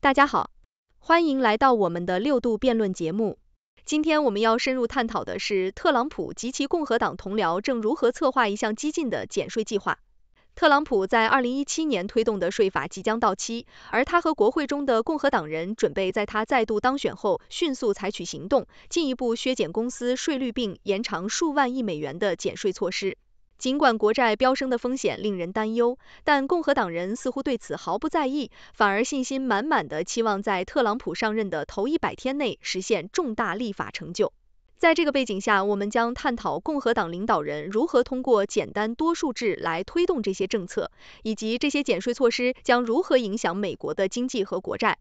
大家好，欢迎来到我们的六度辩论节目。今天我们要深入探讨的是特朗普及其共和党同僚正如何策划一项激进的减税计划。特朗普在二零一七年推动的税法即将到期，而他和国会中的共和党人准备在他再度当选后迅速采取行动，进一步削减公司税率并延长数万亿美元的减税措施。尽管国债飙升的风险令人担忧，但共和党人似乎对此毫不在意，反而信心满满的期望在特朗普上任的头一百天内实现重大立法成就。在这个背景下，我们将探讨共和党领导人如何通过简单多数制来推动这些政策，以及这些减税措施将如何影响美国的经济和国债。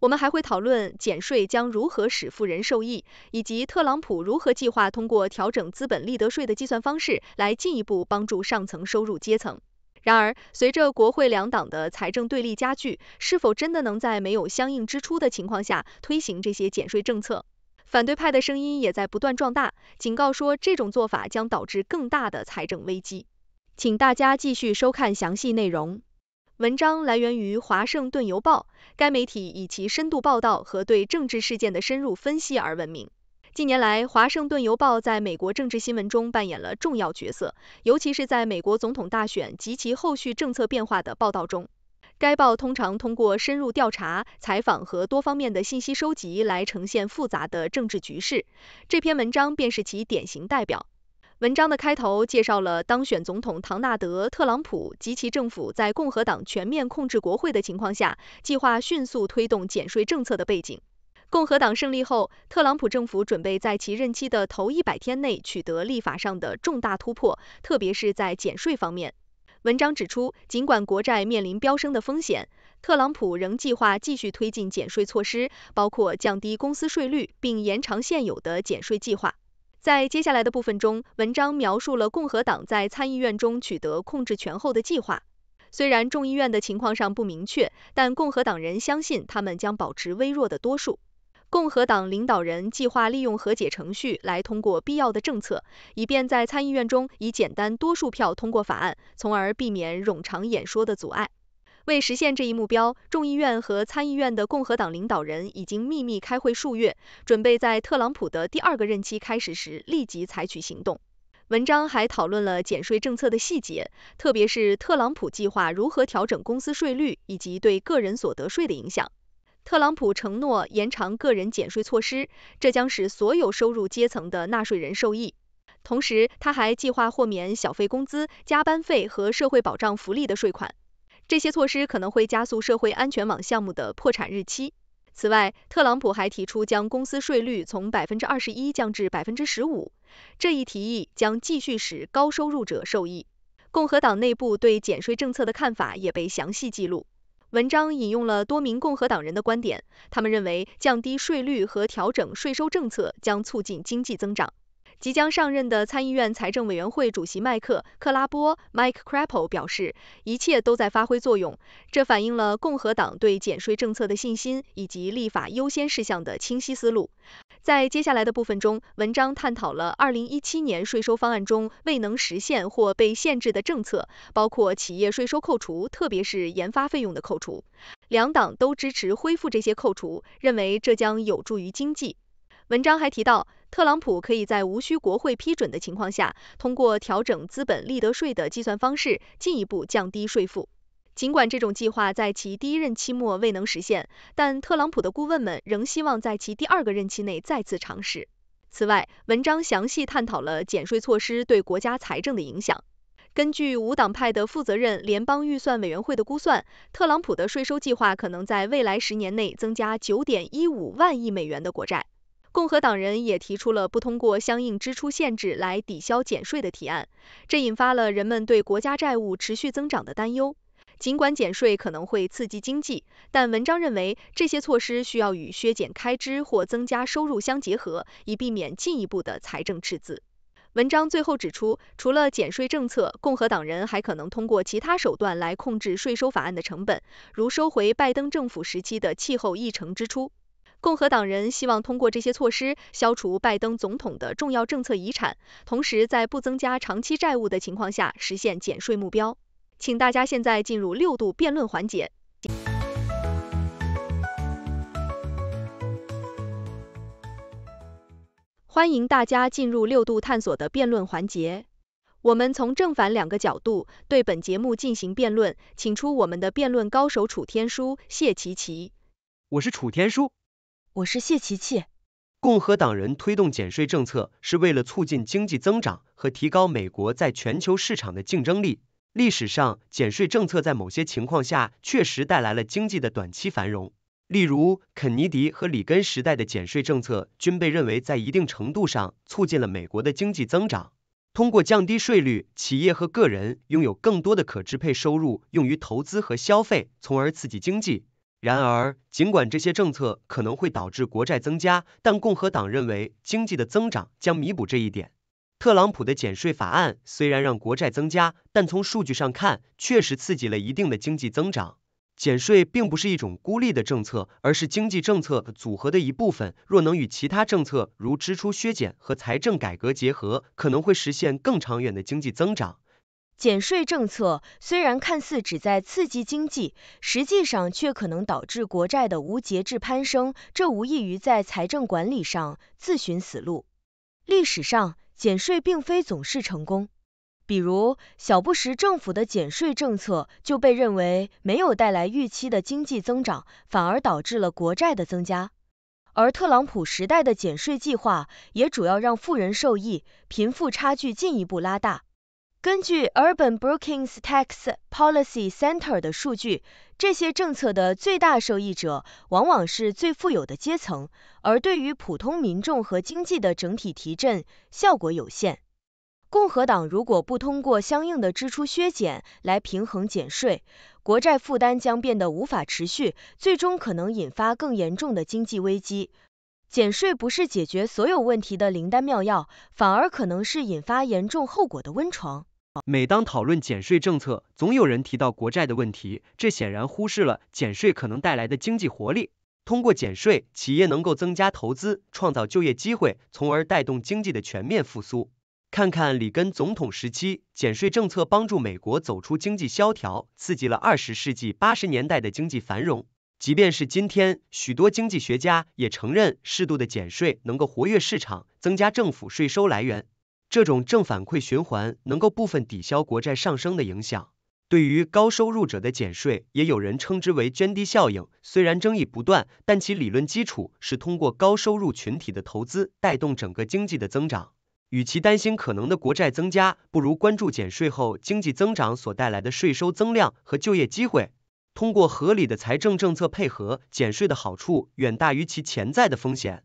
我们还会讨论减税将如何使富人受益，以及特朗普如何计划通过调整资本利得税的计算方式来进一步帮助上层收入阶层。然而，随着国会两党的财政对立加剧，是否真的能在没有相应支出的情况下推行这些减税政策？反对派的声音也在不断壮大，警告说这种做法将导致更大的财政危机。请大家继续收看详细内容。文章来源于华盛顿邮报，该媒体以其深度报道和对政治事件的深入分析而闻名。近年来，华盛顿邮报在美国政治新闻中扮演了重要角色，尤其是在美国总统大选及其后续政策变化的报道中。该报通常通过深入调查、采访和多方面的信息收集来呈现复杂的政治局势。这篇文章便是其典型代表。文章的开头介绍了当选总统唐纳德·特朗普及其政府在共和党全面控制国会的情况下，计划迅速推动减税政策的背景。共和党胜利后，特朗普政府准备在其任期的头一百天内取得立法上的重大突破，特别是在减税方面。文章指出，尽管国债面临飙升的风险，特朗普仍计划继续推进减税措施，包括降低公司税率并延长现有的减税计划。在接下来的部分中，文章描述了共和党在参议院中取得控制权后的计划。虽然众议院的情况上不明确，但共和党人相信他们将保持微弱的多数。共和党领导人计划利用和解程序来通过必要的政策，以便在参议院中以简单多数票通过法案，从而避免冗长演说的阻碍。为实现这一目标，众议院和参议院的共和党领导人已经秘密开会数月，准备在特朗普的第二个任期开始时立即采取行动。文章还讨论了减税政策的细节，特别是特朗普计划如何调整公司税率以及对个人所得税的影响。特朗普承诺延长个人减税措施，这将使所有收入阶层的纳税人受益。同时，他还计划豁免小费工资、加班费和社会保障福利的税款。这些措施可能会加速社会安全网项目的破产日期。此外，特朗普还提出将公司税率从百分之二十一降至百分之十五，这一提议将继续使高收入者受益。共和党内部对减税政策的看法也被详细记录。文章引用了多名共和党人的观点，他们认为降低税率和调整税收政策将促进经济增长。即将上任的参议院财政委员会主席麦克克拉波 （Mike Crapo） 表示，一切都在发挥作用，这反映了共和党对减税政策的信心以及立法优先事项的清晰思路。在接下来的部分中，文章探讨了2017年税收方案中未能实现或被限制的政策，包括企业税收扣除，特别是研发费用的扣除。两党都支持恢复这些扣除，认为这将有助于经济。文章还提到，特朗普可以在无需国会批准的情况下，通过调整资本利得税的计算方式，进一步降低税负。尽管这种计划在其第一任期末未能实现，但特朗普的顾问们仍希望在其第二个任期内再次尝试。此外，文章详细探讨了减税措施对国家财政的影响。根据无党派的负责任联邦预算委员会的估算，特朗普的税收计划可能在未来十年内增加九点一五万亿美元的国债。共和党人也提出了不通过相应支出限制来抵消减税的提案，这引发了人们对国家债务持续增长的担忧。尽管减税可能会刺激经济，但文章认为这些措施需要与削减开支或增加收入相结合，以避免进一步的财政赤字。文章最后指出，除了减税政策，共和党人还可能通过其他手段来控制税收法案的成本，如收回拜登政府时期的气候议程支出。共和党人希望通过这些措施消除拜登总统的重要政策遗产同时在不增加长期债务的情况下实现减税目标。请大家现在进入六度辩论环节。欢迎大家进入六度探索的辩论环节。我们从正反两个角度对本节目进行辩论请出我们的辩论高手楚天舒谢琪琪我是楚天舒我是谢琪琪。共和党人推动减税政策是为了促进经济增长和提高美国在全球市场的竞争力。历史上，减税政策在某些情况下确实带来了经济的短期繁荣。例如，肯尼迪和里根时代的减税政策均被认为在一定程度上促进了美国的经济增长。通过降低税率，企业和个人拥有更多的可支配收入用于投资和消费，从而刺激经济。然而，尽管这些政策可能会导致国债增加，但共和党认为经济的增长将弥补这一点。特朗普的减税法案虽然让国债增加，但从数据上看，确实刺激了一定的经济增长。减税并不是一种孤立的政策，而是经济政策组合的一部分。若能与其他政策如支出削减和财政改革结合，可能会实现更长远的经济增长。减税政策虽然看似旨在刺激经济，实际上却可能导致国债的无节制攀升，这无异于在财政管理上自寻死路。历史上，减税并非总是成功。比如，小布什政府的减税政策就被认为没有带来预期的经济增长，反而导致了国债的增加。而特朗普时代的减税计划也主要让富人受益，贫富差距进一步拉大。根据 Urban Brookings Tax Policy Center 的数据，这些政策的最大受益者往往是最富有的阶层，而对于普通民众和经济的整体提振效果有限。共和党如果不通过相应的支出削减来平衡减税，国债负担将变得无法持续，最终可能引发更严重的经济危机。减税不是解决所有问题的灵丹妙药，反而可能是引发严重后果的温床。每当讨论减税政策，总有人提到国债的问题，这显然忽视了减税可能带来的经济活力。通过减税，企业能够增加投资，创造就业机会，从而带动经济的全面复苏。看看里根总统时期，减税政策帮助美国走出经济萧条，刺激了二十世纪八十年代的经济繁荣。即便是今天，许多经济学家也承认，适度的减税能够活跃市场，增加政府税收来源。这种正反馈循环能够部分抵消国债上升的影响。对于高收入者的减税，也有人称之为涓滴效应。虽然争议不断，但其理论基础是通过高收入群体的投资带动整个经济的增长。与其担心可能的国债增加，不如关注减税后经济增长所带来的税收增量和就业机会。通过合理的财政政策配合，减税的好处远大于其潜在的风险。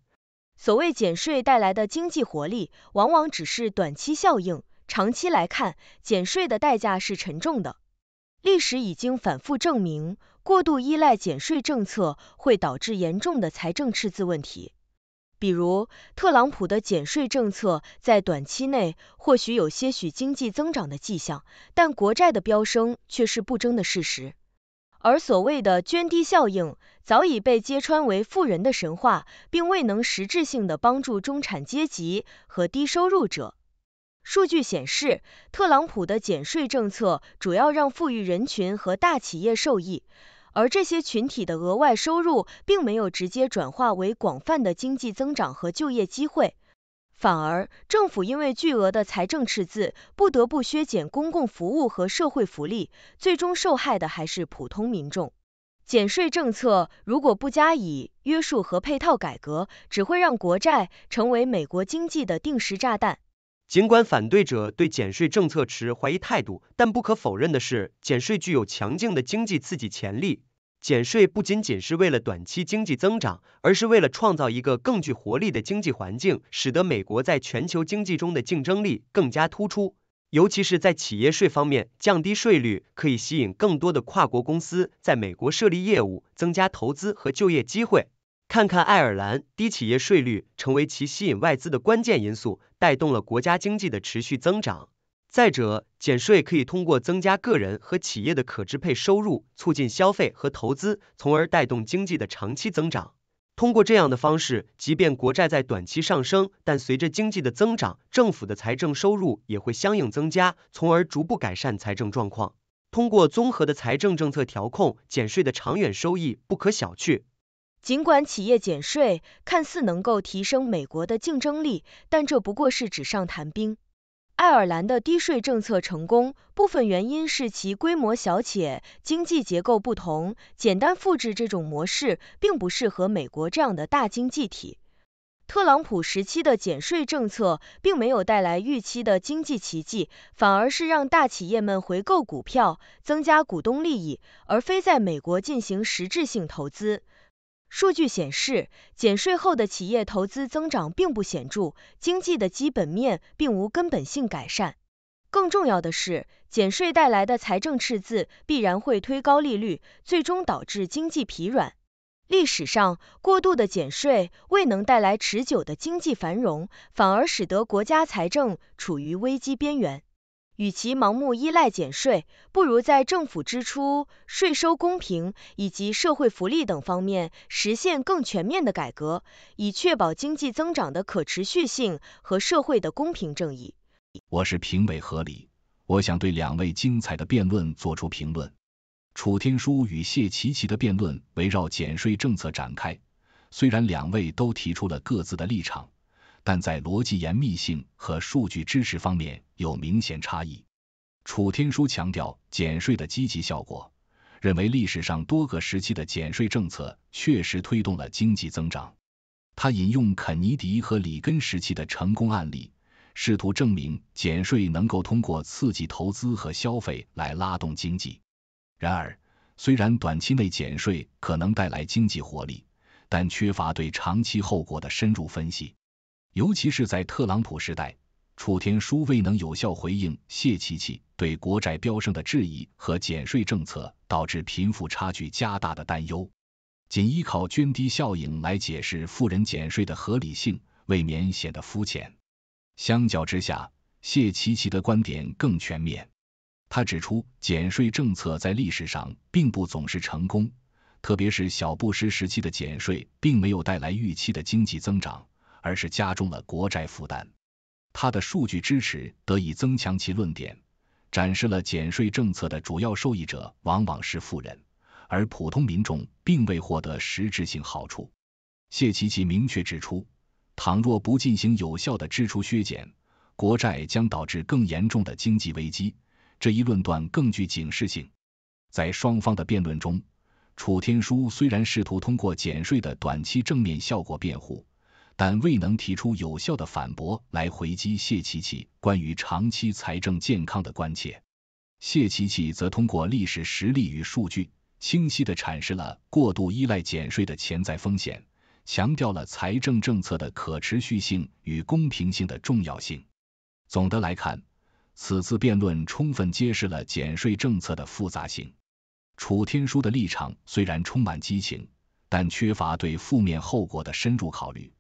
所谓减税带来的经济活力，往往只是短期效应，长期来看，减税的代价是沉重的。历史已经反复证明，过度依赖减税政策会导致严重的财政赤字问题。比如，特朗普的减税政策在短期内或许有些许经济增长的迹象，但国债的飙升却是不争的事实。而所谓的涓滴效应早已被揭穿为富人的神话，并未能实质性的帮助中产阶级和低收入者。数据显示，特朗普的减税政策主要让富裕人群和大企业受益。而这些群体的额外收入并没有直接转化为广泛的经济增长和就业机会，反而政府因为巨额的财政赤字，不得不削减公共服务和社会福利，最终受害的还是普通民众。减税政策如果不加以约束和配套改革，只会让国债成为美国经济的定时炸弹。尽管反对者对减税政策持怀疑态度，但不可否认的是，减税具有强劲的经济刺激潜力。减税不仅仅是为了短期经济增长，而是为了创造一个更具活力的经济环境，使得美国在全球经济中的竞争力更加突出。尤其是在企业税方面，降低税率可以吸引更多的跨国公司在美国设立业务，增加投资和就业机会。看看爱尔兰，低企业税率成为其吸引外资的关键因素，带动了国家经济的持续增长。再者，减税可以通过增加个人和企业的可支配收入，促进消费和投资，从而带动经济的长期增长。通过这样的方式，即便国债在短期上升，但随着经济的增长，政府的财政收入也会相应增加，从而逐步改善财政状况。通过综合的财政政策调控，减税的长远收益不可小觑。尽管企业减税看似能够提升美国的竞争力，但这不过是纸上谈兵。爱尔兰的低税政策成功，部分原因是其规模小且经济结构不同，简单复制这种模式并不适合美国这样的大经济体。特朗普时期的减税政策并没有带来预期的经济奇迹，反而是让大企业们回购股票，增加股东利益，而非在美国进行实质性投资。数据显示，减税后的企业投资增长并不显著，经济的基本面并无根本性改善。更重要的是，减税带来的财政赤字必然会推高利率，最终导致经济疲软。历史上，过度的减税未能带来持久的经济繁荣，反而使得国家财政处于危机边缘。与其盲目依赖减税，不如在政府支出、税收公平以及社会福利等方面实现更全面的改革，以确保经济增长的可持续性和社会的公平正义。我是评委合理，我想对两位精彩的辩论做出评论。楚天舒与谢琪琪的辩论围绕减税政策展开，虽然两位都提出了各自的立场。但在逻辑严密性和数据支持方面有明显差异。楚天舒强调减税的积极效果，认为历史上多个时期的减税政策确实推动了经济增长。他引用肯尼迪和里根时期的成功案例，试图证明减税能够通过刺激投资和消费来拉动经济。然而，虽然短期内减税可能带来经济活力，但缺乏对长期后果的深入分析。尤其是在特朗普时代，楚天舒未能有效回应谢琪琪对国债飙升的质疑和减税政策导致贫富差距加大的担忧。仅依靠涓滴效应来解释富人减税的合理性，未免显得肤浅。相较之下，谢琪琪的观点更全面。他指出，减税政策在历史上并不总是成功，特别是小布什时期的减税并没有带来预期的经济增长。而是加重了国债负担，他的数据支持得以增强其论点，展示了减税政策的主要受益者往往是富人，而普通民众并未获得实质性好处。谢奇奇明确指出，倘若不进行有效的支出削减，国债将导致更严重的经济危机。这一论断更具警示性。在双方的辩论中，楚天舒虽然试图通过减税的短期正面效果辩护。但未能提出有效的反驳来回击谢奇奇关于长期财政健康的关切。谢奇奇则通过历史实例与数据，清晰地阐释了过度依赖减税的潜在风险，强调了财政政策的可持续性与公平性的重要性。总的来看，此次辩论充分揭示了减税政策的复杂性。楚天舒的立场虽然充满激情，但缺乏对负面后果的深入考虑。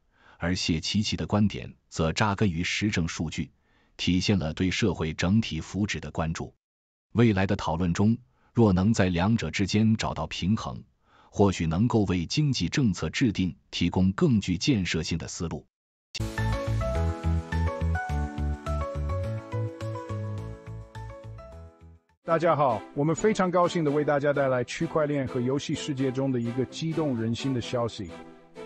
而谢奇奇的观点则扎根于实证数据，体现了对社会整体福祉的关注。未来的讨论中，若能在两者之间找到平衡，或许能够为经济政策制定提供更具建设性的思路。大家好，我们非常高兴的为大家带来区块链和游戏世界中的一个激动人心的消息。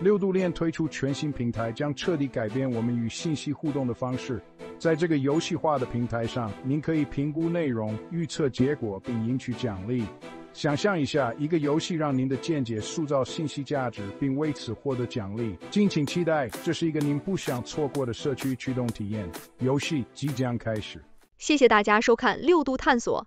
六度链推出全新平台，将彻底改变我们与信息互动的方式。在这个游戏化的平台上，您可以评估内容、预测结果，并赢取奖励。想象一下，一个游戏让您的见解塑造信息价值，并为此获得奖励。敬请期待，这是一个您不想错过的社区驱动体验。游戏即将开始。谢谢大家收看六度探索。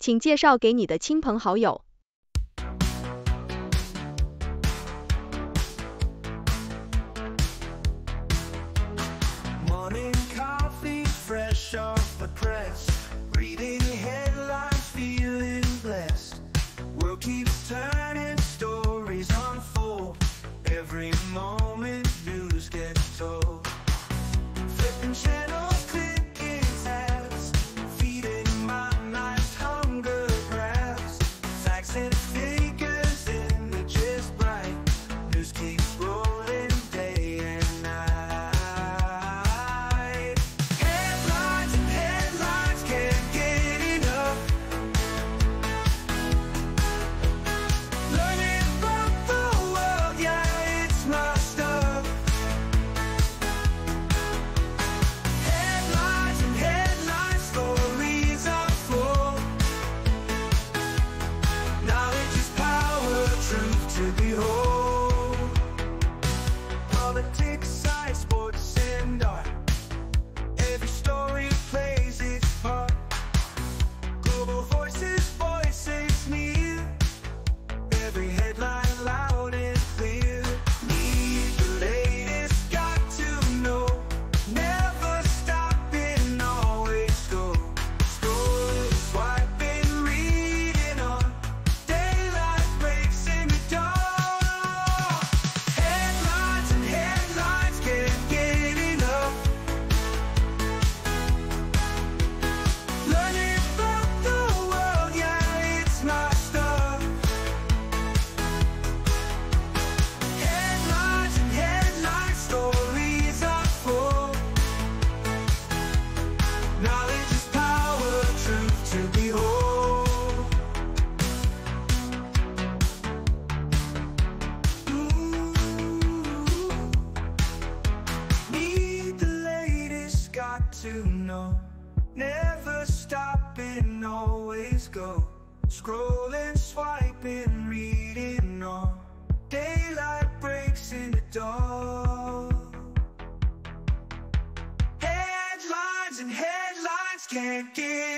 请介绍给你的亲朋好友。Never stopping, always go. Scrolling, swiping, reading on. Daylight breaks in the dawn. Headlines and headlines can't get.